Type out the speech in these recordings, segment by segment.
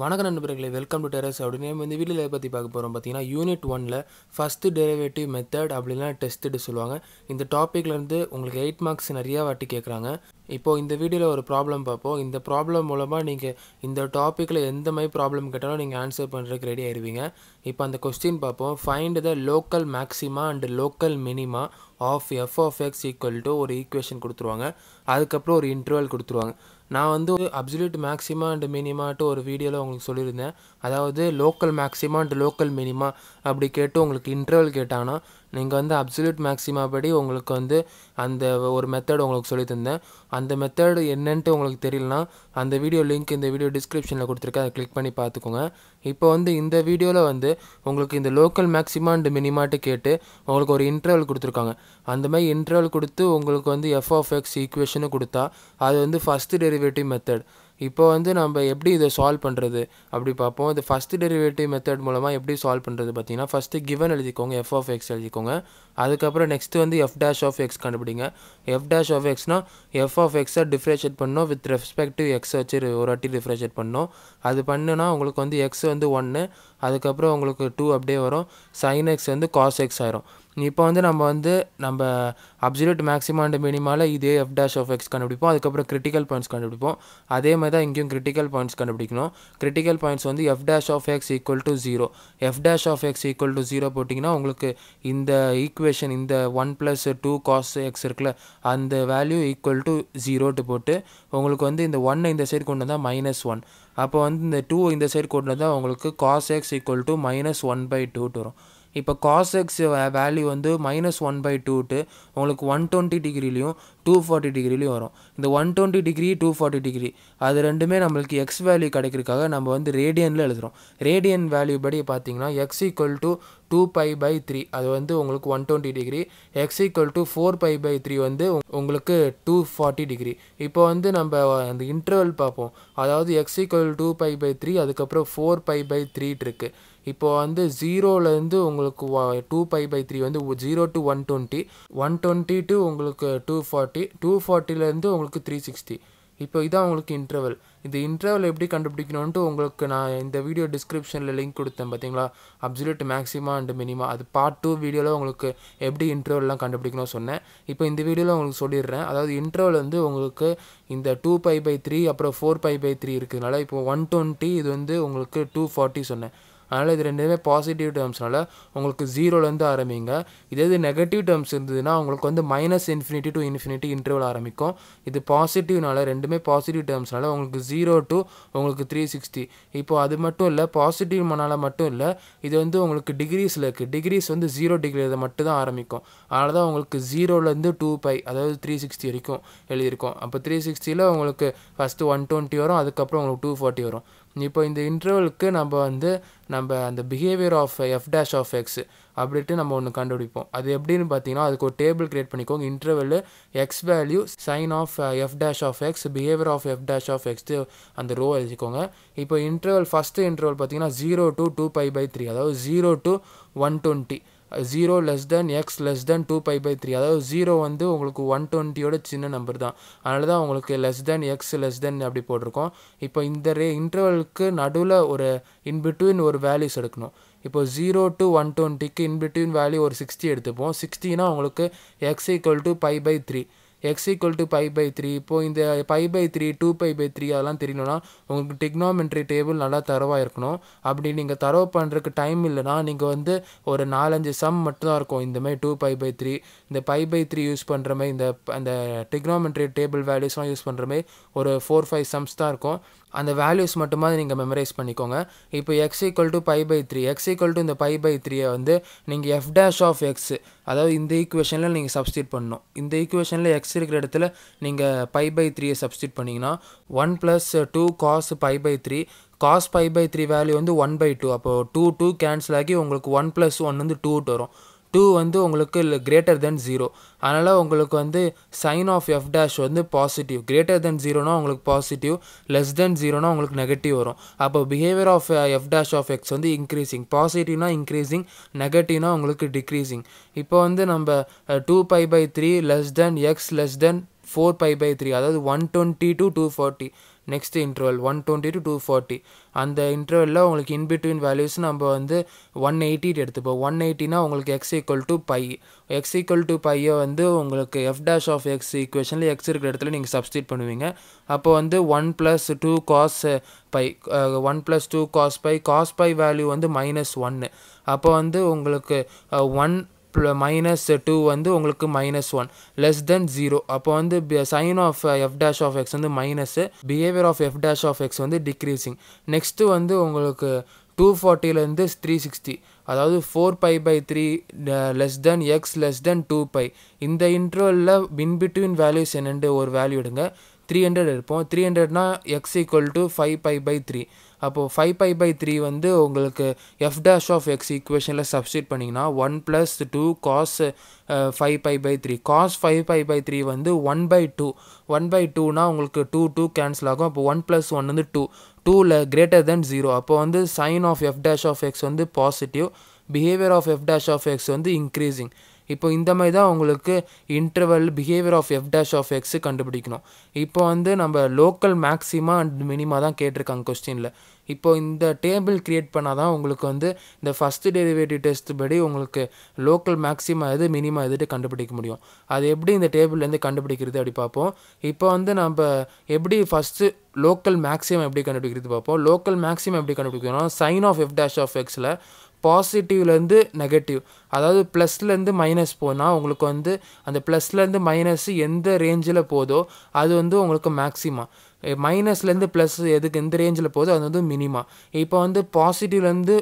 வணக்கம் நண்பர்களே welcome to terrace அப்படின்னு. நம்ம இந்த வீடியோவில் பற்றி பார்க்க போகிறோம் பார்த்தீங்கன்னா யூனிட் ஒனில் ஃபஸ்ட்டு டெரிவேட்டிவ் மெத்தட் அப்படின்னா டெஸ்ட்டு சொல்லுவாங்க. இந்த டாப்பிக்லேருந்து உங்களுக்கு எயிட் மார்க்ஸ் நிறையா வாட்டி கேட்குறாங்க இப்போது இந்த வீடியோவில் ஒரு ப்ராப்ளம் பார்ப்போம். இந்த ப்ராப்ளம் மூலமாக நீங்கள் இந்த டாப்பிக்கில் எந்த மாதிரி ப்ராப்ளம் கேட்டாலும் நீங்கள் ஆன்சர் பண்ணுறதுக்கு ரெடி ஆயிடுவீங்க இப்போ அந்த கொஸ்டின் பார்ப்போம். Find the local maxima and local minima of f of x equal to ஒரு ஈக்குவேஷன் கொடுத்துருவாங்க. அதுக்கப்புறம் ஒரு இன்டர்வல் கொடுத்துருவாங்க. நான் வந்து ஒரு அப்சல்யூட் மேக்ஸிமா அண்ட் மினிமாட்டு ஒரு வீடியோவில் உங்களுக்கு சொல்லியிருந்தேன். அதாவது local maxima and local minima அப்படி கேட்டு உங்களுக்கு இன்டர்வல் கேட்டாங்கன்னா நீங்கள் வந்து அப்சல்யூட் மேக்ஸிமா படி உங்களுக்கு வந்து அந்த ஒரு மெத்தட் உங்களுக்கு சொல்லி தந்தேன் அந்த மெத்தட் என்னன்ட்டு உங்களுக்கு தெரியலனா அந்த வீடியோ லிங்க் இந்த வீடியோ டிஸ்கிரிப்ஷனில் கொடுத்துருக்கேன். அதை கிளிக் பண்ணி பார்த்துக்கோங்க. இப்போ வந்து இந்த வீடியோவில் வந்து உங்களுக்கு இந்த லோக்கல் மேக்ஸிமா அண்ட் மினிமாட்டு கேட்டு உங்களுக்கு ஒரு இன்டர்வல் கொடுத்துருக்காங்க. அந்த மாதிரி இன்டர்வல் கொடுத்து உங்களுக்கு வந்து எஃப் ஆஃப் எக்ஸ் ஈக்குவேஷனு கொடுத்தா அது வந்து ஃபஸ்ட்டு டெரிவேட்டிவ் மெத்தட் இப்போ வந்து நம்ம எப்படி இதை சால்வ் பண்ணுறது அப்படி பார்ப்போம். இது ஃபஸ்ட்டு டெரிவேட்டிவ் மெத்தட் மூலமாக எப்படி சால்வ் பண்ணுறது பார்த்தீங்கன்னா ஃபஸ்ட்டு கிவன் எழுதிக்கோங்க எஃப் ஆஃப் எக்ஸ் எழுதிக்கோங்க. அதுக்கப்புறம் நெக்ஸ்ட்டு வந்து எஃப் டேஷ் ஆஃப் எக்ஸ் கண்டுபிடிங்க. எஃப் டேஷ் ஆஃப் எக்ஸ்னால் எஃப் ஆஃப் எக்ஸை டிஃப்ரெஷியேட் பண்ணோம் வித் ரெஸ்பெக்டிவ் எக்ஸ் வச்சு ஒரு வாட்டி டிஃப்ரெஷியேட் பண்ணோம். அது பண்ணுனா உங்களுக்கு வந்து எக்ஸ் வந்து ஒன்று அதுக்கப்புறம் உங்களுக்கு டூ அப்படியே வரும். சைன் எக்ஸ் வந்து காஸ் எக்ஸ் ஆயிரும். இப்போ வந்து நம்ம வந்து நம்ம அப்சல்யூட் மேக்ஸிமம் அண்ட் மினிமாவில் இதே எஃப் டேஷ் ஆஃப் எக்ஸ் கண்டுபிடிப்போம். அதுக்கப்புறம் கிரிட்டிக்கல் பாயிண்ட்ஸ் கண்டுபிடிப்போம். அதே மாதிரி தான் இங்கேயும் கிரிட்டிக்கல் பாயிண்ட்ஸ் கண்டுபிடிக்கணும். கிரிட்டிக்கல் பாயிண்ட்ஸ் வந்து f dash of x equal to zero f dash of x equal to zero போட்டிங்கன்னா உங்களுக்கு இந்த ஈக்குவேஷன் இந்த one plus two cos x இருக்குல்ல அந்த வேல்யூ ஈக்குவல் டு ஜீரோட்டு போட்டு உங்களுக்கு வந்து இந்த ஒன்னை இந்த சைடு கொண்டு வந்தால் மைனஸ் ஒன் அப்போ வந்து இந்த டூ இந்த சைடு கொண்டு வந்தால் உங்களுக்கு cos x equal to minus one by two வரும். இப்போ காஸ் எக்ஸ் வேல்யூ வந்து மைனஸ் ஒன் பை டூட்டு உங்களுக்கு ஒன் டுவெண்ட்டி டிகிரிலையும் டூ ஃபார்ட்டி டிகிரிலையும் வரும். இந்த one twenty degree two forty degree அது ரெண்டுமே நம்மளுக்கு எக்ஸ் வேல்யூ கிடைக்கிறதுக்காக நம்ம வந்து ரேடியனில் எழுதுகிறோம் ரேடியன் வேல்யூ படி பார்த்தீங்கன்னா x equal to two pi by three அது வந்து உங்களுக்கு one twenty degree x equal to four pi by three வந்து உங்களுக்கு டூ ஃபார்ட்டி டிகிரி இப்போ வந்து நம்ம அந்த இன்டர்வல் பார்ப்போம். அதாவது x equal to pi by three அதுக்கப்புறம் ஃபோர் பை பை த்ரீட் இருக்குது இப்போ வந்து ஜீரோலேருந்து உங்களுக்கு டூ பை பை த்ரீ வந்து zero to one twenty one twenty to உங்களுக்கு டூ ஃபார்ட்டி டூ ஃபார்ட்டிலேருந்து உங்களுக்கு த்ரீ சிக்ஸ்டி இப்போ இதான் உங்களுக்கு இன்டர்வல் இந்த இன்டர்வல் எப்படி கண்டுபிடிக்கணுன்ட்டு உங்களுக்கு நான் இந்த வீடியோ டிஸ்கிரிப்ஷனில் லிங்க் கொடுத்தேன் பார்த்தீங்களா அப்சல்யூட் மேக்ஸிமா அண்ட் மினிமா அது பார்ட் டூ வீடியோவில் உங்களுக்கு எப்படி இன்டர்வல்லாம் கண்டுபிடிக்கணும் சொன்னேன். இப்போ இந்த வீடியோவில் உங்களுக்கு சொல்லிடுறேன். அதாவது இன்டர்வல் வந்து உங்களுக்கு இந்த டூ பை பை த்ரீ அப்புறம் ஃபோர் பை பை த்ரீ இருக்கிறதுனால இப்போ ஒன் டுவெண்ட்டி இது வந்து உங்களுக்கு டூ ஃபார்ட்டி சொன்னேன். அதனால் இது ரெண்டுமே பாசிட்டிவ் டேர்ம்ஸ்னால உங்களுக்கு ஜீரோலேருந்து ஆரம்பிங்க. இதே இது நெகட்டிவ் டேர்ம்ஸ் இருந்ததுன்னா உங்களுக்கு வந்து minus infinity to infinity interval ஆரம்பிக்கும். இது பாசிட்டிவ்னால ரெண்டுமே பாசிட்டிவ் டேர்ம்ஸ்னால உங்களுக்கு ஜீரோ டு உங்களுக்கு த்ரீ சிக்ஸ்டி இப்போ அது மட்டும் இல்லை பாசிட்டிவ் மனால் மட்டும் இல்லை இது வந்து உங்களுக்கு டிகிரிஸில் இருக்குது டிகிரிஸ் வந்து ஜீரோ டிகிரி இதை மட்டும் தான் ஆரம்பிக்கும் அதனால தான் உங்களுக்கு ஜீரோலேருந்து டூ பை அதாவது த்ரீ சிக்ஸ்டி வரைக்கும் எழுதியிருக்கோம். அப்போ த்ரீ சிக்ஸ்டியில் உங்களுக்கு ஃபஸ்ட்டு ஒன் டுவெண்ட்டி வரும் அதுக்கப்புறம் உங்களுக்கு டூ ஃபார்ட்டி வரும். இப்போ இந்த இன்டர்வலுக்கு நம்ம வந்து நம்ம அந்த behaviour of f dash of x அப்படின்ட்டு நம்ம ஒன்று கண்டுபிடிப்போம். அது எப்படின்னு பார்த்தீங்கன்னா அதுக்கு ஒரு டேபிள் கிரியேட் பண்ணிக்கோங்க. Interval x value sign of f dash of x behaviour of f dash of x அந்த ரோ எழுதிக்கோங்க. இப்போ இன்டர்வல் ஃபஸ்ட்டு இன்டர்வல் பார்த்தீங்கன்னா zero to two pi by three அதாவது zero to one twenty zero less than x less than two pi by three அதாவது zero வந்து உங்களுக்கு one டுவெண்ட்டியோட சின்ன number தான். அதனால தான் உங்களுக்கு less than x less than அப்படி போட்டிருக்கோம். இப்போ இந்த ரே இன்டர்வலுக்கு நடுவில் ஒரு இன்பிட்வீன் ஒரு வேல்யூஸ் எடுக்கணும். இப்போ ஜீரோ டு ஒன் டுவெண்ட்டிக்கு இன்பிட்வீன் வேல்யூ ஒரு சிக்ஸ்டி எடுத்துப்போம். சிக்ஸ்டினா உங்களுக்கு x equal to pi by three x equal to pi by three இப்போது இந்த pi by three two pi by three அதெல்லாம் தெரியணும்னா உங்களுக்கு டிக்னாமெண்ட்ரி டேபிள் நல்லா தரவாக இருக்கணும். அப்படி நீங்கள் தரவு பண்ணுறதுக்கு டைம் இல்லைனா நீங்கள் வந்து ஒரு நாலஞ்சு சம் மட்டும் தான் இருக்கும் இந்தமாதிரி டூ பை பை த்ரீ இந்த பை பை த்ரீ யூஸ் பண்ணுற மாதிரி இந்த அந்த டிக்னாமெண்ட்ரி டேபிள் வேல்யூஸ்லாம் யூஸ் பண்ணுற மாதிரி ஒரு ஃபோர் ஃபைவ் சம்ஸ் தான் இருக்கும். அந்த வேல்யூஸ் மட்டுமாவது நீங்கள் மெமரைஸ் பண்ணிக்கோங்க. இப்போ x equal to pi by three x equal to இந்த பை பை த்ரீயை வந்து நீங்கள் எஃப் டேஷ் ஆஃப் எக்ஸ் அதாவது இந்த ஈக்குவேஷனில் நீங்கள் சப்ஸ்டியூட் பண்ணணும். இந்த ஈக்குவேஷனில் எக்ஸ் இருக்கிற இடத்துல நீங்கள் பை பை த்ரீயை சப்ஸ்டியூட் பண்ணிங்கன்னா one plus two cos pi by three cos pi by three value வந்து ஒன் பை டூ அப்போது டூ டூ கேன்சல் ஆகி உங்களுக்கு ஒன் ப்ளஸ் ஒன் வந்து டூ வரும். டூ வந்து உங்களுக்கு கிரேட்டர் தென் ஜீரோ அதனால் உங்களுக்கு வந்து சைன் ஆஃப் எஃப் டேஷ் வந்து பாசிட்டிவ் கிரேட்டர் தென் ஜீரோனா உங்களுக்கு பாசிட்டிவ் லெஸ் தென் ஜீரோனா உங்களுக்கு நெகட்டிவ் வரும். அப்போ behaviour of f dash of x வந்து இன்க்ரீஸிங் பாசிட்டிவ்னா இன்க்ரீஸிங் நெகட்டிவ்னா உங்களுக்கு டிக்ரீஸிங் இப்போ வந்து நம்ம two pi by three less than x less than four pi by three அதாவது one twenty to two forty next interval one twenty to two forty அந்த இன்டர்வலில் உங்களுக்கு இன்பிட்வீன் வேல்யூஸ் நம்ம வந்து ஒன் எயிட்டி எடுத்துப்போம். ஒன் எயிட்டினா உங்களுக்கு x equal to pi x equal to பையை வந்து உங்களுக்கு எஃப் டேஷ் ஆஃப் எக்ஸ் ஈக்குவேஷனில் எக்ஸ் இருக்கிற இடத்துல நீங்கள் சப்ஸ்டியூட் பண்ணுவீங்க. அப்போ வந்து one plus two cos pi one plus two cos pi cos pi value minus minus ஒன்று அப்போ வந்து உங்களுக்கு ஒன் மைனஸ் டூ வந்து உங்களுக்கு minus one less than zero அப்போ வந்து sign of f dash of x வந்து minus behaviour of f dash of x வந்து டிக்ரீஸிங் நெக்ஸ்ட்டு வந்து உங்களுக்கு டூ ஃபார்ட்டிலேருந்து த்ரீ சிக்ஸ்டி அதாவது four pi by three less than x less than two pi இந்த இன்ட்ரோவில் பின் பிட்வீன் வேல்யூஸ் என்னென்று ஒரு வேல்யூ எடுங்க. த்ரீ ஹண்ட்ரட் இருப்போம் three ஹண்ட்ரட்னா x equal to five pi by three அப்போது ஃபைவ் பை பை த்ரீ வந்து உங்களுக்கு எஃப் டேஷ் ஆஃப் எக்ஸ் ஈக்குவேஷனில் சப்ஸ்டியூட் பண்ணிங்கன்னா one plus two cos five pi by three cos five pi by three வந்து one by two one by டூனா உங்களுக்கு two two cancel ஆகும். அப்போ ஒன் ப்ளஸ் ஒன் வந்து டூ டூவில் கிரேட்டர் தென் ஜீரோ அப்போ வந்து sign of f dash of x வந்து positive behaviour of f dash of x வந்து இன்க்ரீஸிங் இப்போ இந்த மாதிரி தான் உங்களுக்கு interval behaviour of f dash of x கண்டுபிடிக்கணும். இப்போ வந்து நம்ம லோக்கல் மேக்ஸிமா அண்ட் மினிமா தான் கேட்டிருக்காங்க கொஸ்டினில் இப்போ இந்த டேபிள் க்ரியேட் பண்ணால் தான் உங்களுக்கு வந்து இந்த ஃபஸ்ட்டு டெரிவேட்டிவ் டெஸ்ட் படி உங்களுக்கு லோக்கல் மேக்ஸிமா எது மினிமம் எதுட்டு கண்டுபிடிக்க முடியும். அது எப்படி இந்த டேபிள்லேருந்து கண்டுபிடிக்கிறது அப்படி பார்ப்போம். இப்போ வந்து நம்ம எப்படி ஃபஸ்ட்டு லோக்கல் மேக்ஸிமம் எப்படி கண்டுபிடிக்கிறது பார்ப்போம். லோக்கல் மேக்ஸிமம் எப்படி கண்டுபிடிக்கணும் sign of f dash of எக்ஸில் பாசிட்டிவ்லேருந்து நெகட்டிவ் அதாவது ப்ளஸ்லேருந்து மைனஸ் போனால் உங்களுக்கு வந்து அந்த ப்ளஸ்லேருந்து மைனஸ் எந்த ரேஞ்சில் போதோ அது வந்து உங்களுக்கு மேக்ஸிமா மைனஸ்லேருந்து ப்ளஸ் எதுக்கு எந்த ரேஞ்சில் போதோ அது வந்து மினிமா இப்போ வந்து பாசிட்டிவ்லேருந்து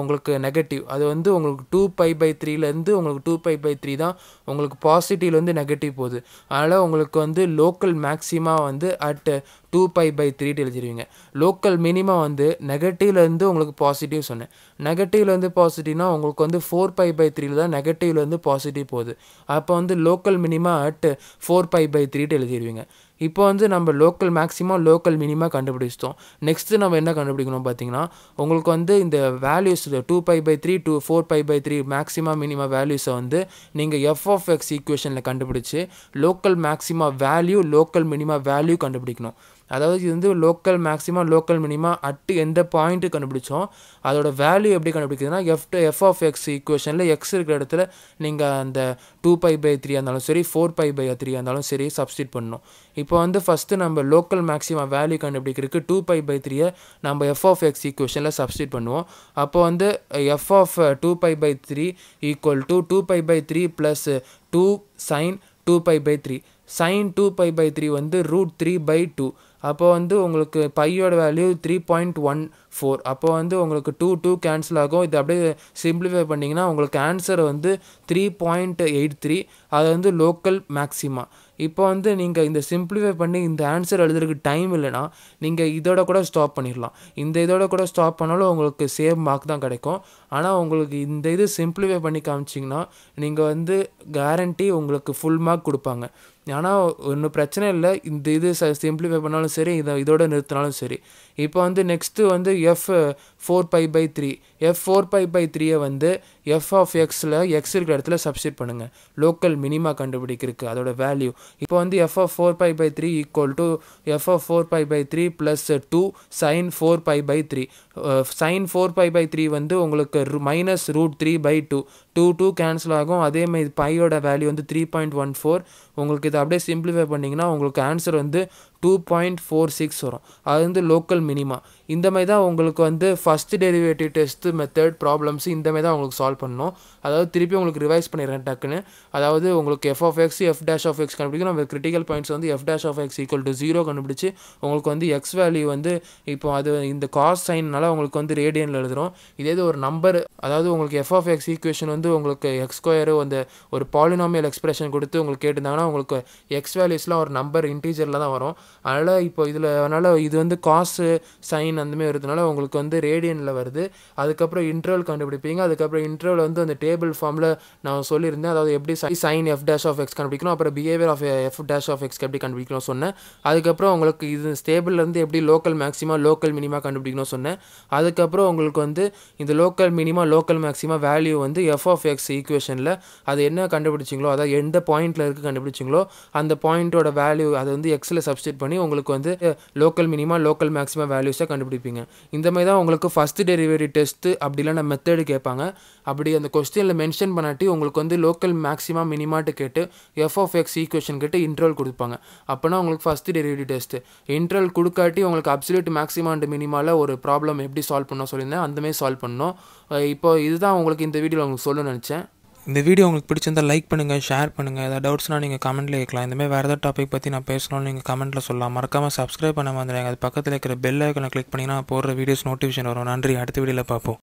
உங்களுக்கு நெகட்டிவ் அது வந்து உங்களுக்கு டூ பை பை த்ரீலேருந்து உங்களுக்கு டூ பை பை த்ரீ தான் உங்களுக்கு பாசிட்டிவ்லேருந்து நெகட்டிவ் போகுது. அதனால் உங்களுக்கு வந்து லோக்கல் மேக்ஸிமா வந்து அட் டூ பை பை த்ரீட்டு எழுதிடுவீங்க லோக்கல் மினிமா வந்து நெகட்டிவ்லேருந்து உங்களுக்கு பாசிட்டிவ் சொன்னேன். நெகட்டிவ்லேருந்து பாசிட்டிவ்னா உங்களுக்கு வந்து ஃபோர் பை பை த்ரீல தான் நெகட்டிவ்லேருந்து பாசிட்டிவ் போகுது. அப்போ வந்து local minima at four pi by த்ரீட்டு எழுதிடுவீங்க இப்போ வந்து நம்ம லோக்கல் மேக்ஸிமம் லோக்கல் மினிமா கண்டுபிடிச்சிட்டோம். நெக்ஸ்ட்டு நம்ம என்ன கண்டுபிடிக்கணும் பார்த்தீங்கன்னா உங்களுக்கு வந்து இந்த values two pi by three two four pi by three maxima minima வேல்யூஸை வந்து நீங்கள் எஃப் ஆஃப் எக்ஸ் ஈக்குவேஷனில் கண்டுபிடிச்சி local maxima value local minima value கண்டுபிடிக்கணும். அதாவது இது வந்து local maximum local minima at எந்த பாயிண்ட்டு கண்டுபிடிச்சோம் அதோட வேல்யூ எப்படி கண்டுபிடிக்குதுன்னா எஃப் எஃப் ஆஃப் எக்ஸ் ஈக்குவேஷனில் எக்ஸ் இருக்கிற இடத்துல நீங்கள் அந்த டூ பை பை த்ரீ இருந்தாலும் சரி ஃபோர் பை பை த்ரீ இருந்தாலும் சரி சப்ஸ்டியூட் பண்ணணும். இப்போ வந்து ஃபஸ்ட்டு நம்ம லோக்கல் மேக்ஸிமம் வேல்யூ கண்டுபிடிக்கிறதுக்கு டூ பை பை த்ரீயை நம்ம எஃப் ஆஃப் எக்ஸ் ஈக்குவேஷனில் சப்ஸ்டியூட் பண்ணுவோம். அப்போ வந்து f of two pi by three equal to two pi by three plus two sine two pi by three sine two pi by three வந்து root three by two அப்போது வந்து உங்களுக்கு பையோட value three point one four அப்போ வந்து உங்களுக்கு two two cancel ஆகும். இது அப்படியே சிம்பிளிஃபை பண்ணிங்கன்னா உங்களுக்கு ஆன்சர் வந்து த்ரீ பாயிண்ட் எயிட் த்ரீ அது வந்து லோக்கல் மேக்ஸிமா இப்போ வந்து நீங்கள் இந்த சிம்பிளிஃபை பண்ணி இந்த ஆன்சர் எழுதுறதுக்கு டைம் இல்லைன்னா நீங்கள் இதோட கூட ஸ்டாப் பண்ணிடலாம். இந்த இதோட கூட ஸ்டாப் பண்ணாலும் உங்களுக்கு சேம் மார்க் தான் கிடைக்கும். ஆனால் உங்களுக்கு இந்த இது சிம்பிளிஃபை பண்ணி காமிச்சிங்கன்னா நீங்கள் வந்து கேரண்டி உங்களுக்கு ஃபுல் மார்க் கொடுப்பாங்க. ஆனால் ஒன்றும் பிரச்சனை இல்லை. இந்த இது சிம்பிளிஃபை பண்ணாலும் சரி இதை இதோட நிறுத்தினாலும் சரி. இப்போ வந்து நெக்ஸ்ட்டு வந்து f four pi by three f four pi by த்ரீயை வந்து எஃப் ஆஃப் எக்ஸில் எக்ஸ் இருக்கிற இடத்துல சப்ஸ்டியூட் பண்ணுங்கள் லோக்கல் மினிமா கண்டுபிடிக்கிறதுக்கு அதோட வேல்யூ இப்போ வந்து f of four pi by three equal to f of four pi by three plus two sine four pi by three sine four pi by three வந்து உங்களுக்கு minus root three by two two two cancel ஆகும். அதேமாதிரி பையோட value வந்து three point one four உங்களுக்கு இதை அப்படியே simplify பண்ணிங்கன்னா உங்களுக்கு ஆன்சர் வந்து டூ பாயிண்ட் ஃபோர் சிக்ஸ் வரும். அது வந்து லோக்கல் மினிமா இந்த மாதிரி தான் உங்களுக்கு வந்து first derivative test method problems இந்த மாதிரி தான் உங்களுக்கு சால்வ் பண்ணணும். அதாவது திருப்பி உங்களுக்கு ரிவைஸ் பண்ணிடுறேன் டக்குன்னு. அதாவது உங்களுக்கு f of x f dash of x கண்டுபிடிக்கும் நம்ம கிரிட்டிக்கல் பாயிண்ட்ஸ் வந்து f dash of x equal to zero கண்டுபிடிச்சி உங்களுக்கு வந்து எக்ஸ் வேல்யூ வந்து இப்போ அது இந்த காஸ் சைன்னால உங்களுக்கு வந்து ரேடியனில் எழுதுகிறோம் இதே இது ஒரு நம்பர் அதாவது உங்களுக்கு எஃப் ஆஃப் எக்ஸ் ஈக்குவேஷன் வந்து உங்களுக்கு எக்ஸ் ஸ்கொயரு அந்த ஒரு பாலினாமியல் எக்ஸ்பிரஷன் கொடுத்து உங்களுக்கு கேட்டிருந்தாங்கன்னா உங்களுக்கு எக்ஸ் வேல்யூஸ்லாம் ஒரு நம்பர் இன்டீஜரில் தான் வரும். அதனால் இப்போ இதில் அதனால் இது வந்து காசு சைன் அந்தமாதிரி வருதுனால உங்களுக்கு வந்து ரேடியனில் வருது. அதுக்கப்புறம் இன்டர்வல் கண்டுபிடிப்பீங்க. அதுக்கப்புறம் இன்டர்வல் வந்து அந்த டேபிள் ஃபார்மில் நான் சொல்லியிருந்தேன். அதாவது எப்படி sign f dash of x கண்டுபிடிக்கணும் அப்புறம் behaviour of f dash of x எப்படி கண்டுபிடிக்கணும் சொன்னேன். அதுக்கப்புறம் உங்களுக்கு இது ஸ்டேபிள்லேருந்து எப்படி லோக்கல் மேக்ஸிமா லோக்கல் மினிமா கண்டுபிடிக்கணும் சொன்னேன். அதுக்கப்புறம் உங்களுக்கு வந்து இந்த local minima local maxima value வந்து எஃப் ஆஃப் எக்ஸ் ஈக்குவேஷனில் அது என்ன கண்டுபிடிச்சிங்களோ அதாவது எந்த பாயிண்ட்டில் இருக்குது கண்டுபிடிச்சிங்களோ அந்த பாயிண்ட்டோட வேல்யூ அதை வந்து எக்ஸில் சப்ஸ்டியூட் பண்ணி உங்களுக்கு வந்து லோக்கல் மினிமா லோக்கல் மேக்ஸிமம் வேல்யூஸை கண்டுபிடிப்பீங்க. இந்த மாதிரி தான் உங்களுக்கு ஃபஸ்ட் டெலிவரி டெஸ்ட்டு அப்படி இல்லைனா மெத்தடு கேட்பாங்க. அப்படி அந்த கொஸ்டினில் மென்ஷன் பண்ணாட்டி உங்களுக்கு வந்து லோக்கல் மேக்ஸிமம் மினிமாட்டு கேட்டு எஃப் ஆஃப் எக்ஸ் ஈக்குவேஷன் கேட்டு இன்ட்ரல் கொடுப்பாங்க. அப்போனா உங்களுக்கு ஃபஸ்ட் டெரிவேட்டிவ் டெஸ்ட்டு இன்ட்ரல் கொடுக்காட்டி உங்களுக்கு அப்சல்யூட் மேக்ஸிமம் அண்ட் மினிமாவில் ஒரு ப்ராப்ளம் எப்படி சால்வ் பண்ணோம் சொல்லியிருந்தேன். அந்தமாரி சால்வ் பண்ணோம். இப்போ இதுதான் உங்களுக்கு இந்த வீடியோவில் உங்களுக்கு சொல்லணும்னு நினச்சேன். இந்த வீடியோ உங்களுக்கு பிடிச்சிருந்தா லைக் பண்ணுங்கள் ஷேர் பண்ணுங்கள் ஏதாவது டவுட்ஸ்னால் நீங்கள் கமெண்ட்டில் கேட்கலாம். இந்தமாதிரி வேறு ஏதாவது டாபிக் பற்றி நான் பேசணும்னு நீங்கள் கமெண்ட்டில் சொல்லலாம். மறக்காமல் சப்ஸ்கிரைப் பண்ண வந்துடுங்க அது பக்கத்தில் இருக்கிற பெல் ஐக்கனை கிளிக் பண்ணிங்கன்னா போடுற வீடியோஸ் நோட்டிஃபிகேஷன் வரும். நன்றி. அடுத்த வீடியோவில் பார்ப்போம்.